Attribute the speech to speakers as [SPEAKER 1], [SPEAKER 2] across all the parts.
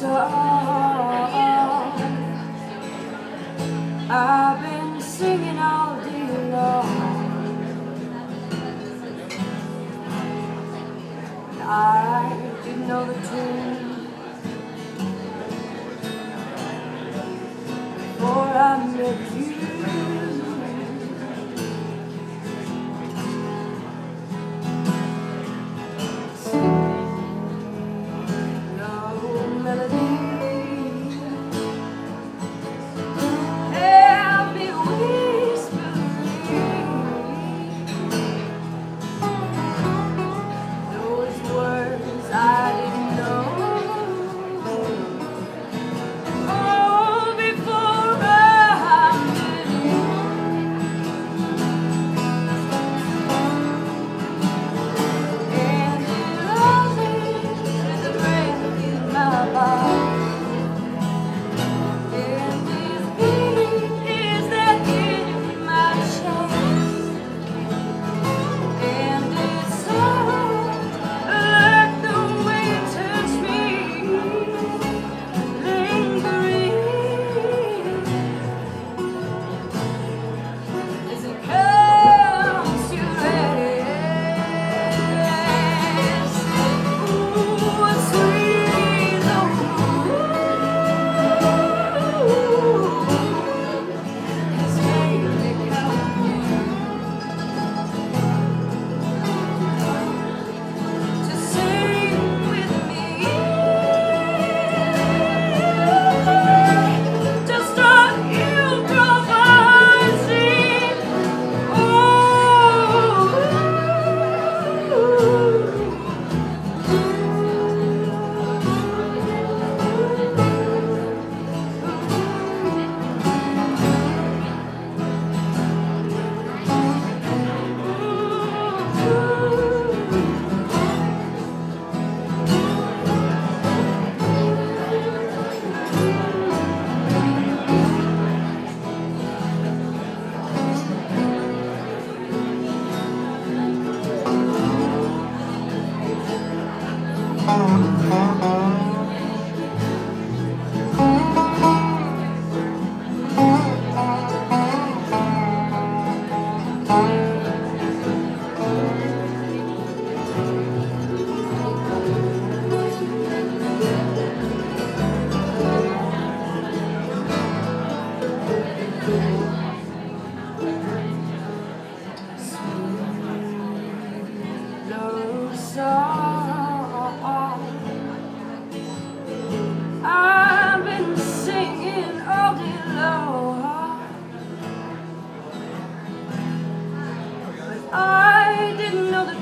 [SPEAKER 1] song I've been singing all day long. I didn't know the tune. Before I met you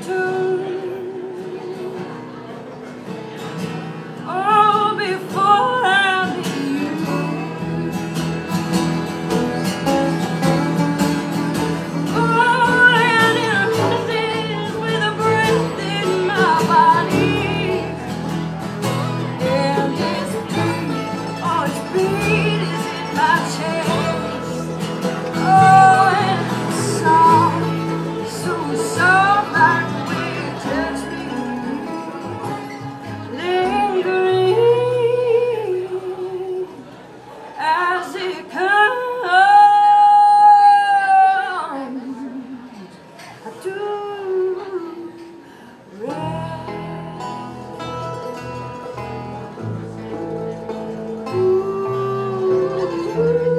[SPEAKER 1] through Guru.